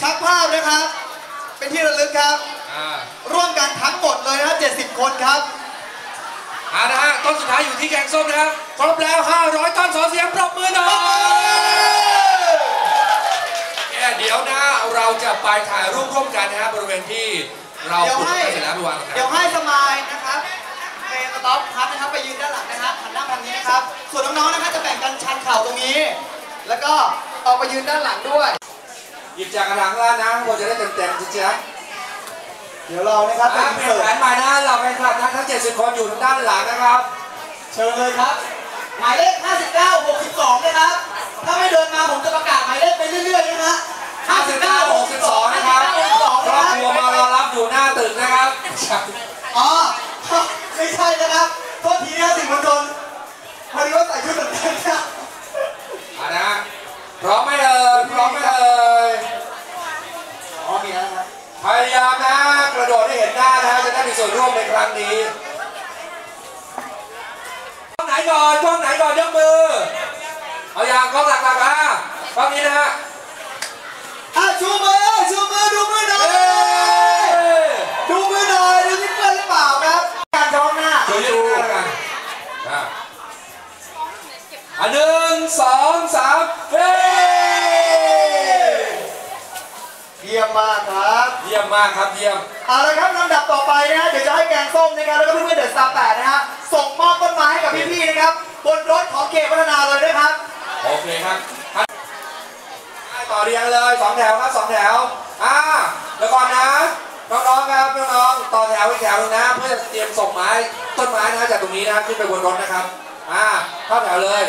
ชักภาพนะครับ เป็นที่ระลึกครับ อ่าร่วมกันทั้งหมดเลยนะ70 คนครับอ่านะฮะต้นสุดท้ายอยู่ที่แกงส้มนะครับครบแล้ว 500ต้นสอเสียงปรบมือหน่อยเนี่ยเดี๋ยวนะเราจะไปถ่ายรูปร่วมกันนะฮะบริเวณที่เราเดี๋ยวปลูกให้ต้นเสร็จแล้วไปวางกันเดี๋ยวให้สมายนะครับเมย์สต็อปพัดนะครับไปยืนด้านหลังนะครับหันหน้าทางนี้นะครับ ส่วนน้องๆนะครับจะแบ่งกันชันเข่าตรงนี้ แล้วก็ออกไปยืนด้านหลังด้วย หยิบจากกระถางแล้วนะควรจะได้เต็มๆจริงๆนะเดี๋ยวเรานะครับอ่าเป็นเปลี่ยเสินร์แผนใหม่นะเราเป็นครับทั้ง 70 คนอยู่ทางด้านหลังนะครับ เชิญเลยครับ หมายเลข 59 62 นะครับ ถ้าไม่เดินมาผมจะประกาศหมายเลขไปเรื่อยๆนะฮะ59 62 นะครับ59ครอบครัว62มารอรับอยู่หน้าตึกนะครับอ๋อ ไม่ใช่นะครับโทษทีนะสื่อมวลชนพอดีว่าใส่ชุดแบบนั้นนะอ่านะฮะพร้อมไหมเอ่ยพร้อมไหมเอ่ย อ๋อมีแล้วนะครับ พยายามนะกระโดดให้เห็นหน้านะจะได้มีส่วนร่วมในครั้งนี้กล้องไหนก่อนกล้องไหนก่อนยกมือเอาอย่างกล้องหลักๆอะกล้องนี้นะฮะอะชูมือชูมือดูมือหน่อยเอ้ยดูมือหน่อยดูที่เพื่อนหรือเปล่าครับการท้องหน้าช่วยดูกันอะอันหนึ่งสองสามเฮ้ เยี่ยมมากครับ เยี่ยมมากครับเยี่ยม เอาละครับลำดับต่อไปนะฮะเดี๋ยวจะให้แกงส้มนะครับแล้วก็เพื่อนๆเดอะสตาร์แปดนะฮะส่งมอบต้นไม้ให้กับพี่ๆนะครับ บนรถของเขตพัฒนาเลยนะครับโอเคครับต่อเรียงเลยสองแถวครับสองแถวอ่าแล้วก่อนนะน้องๆครับน้องๆต่อแถวอีกแถวหนึงนะ เพื่อเตรียมส่งไม้ต้นไม้นะจากตรงนี้นะขึ้นไปบนรถนะครับอ่าเข้าแถวเลย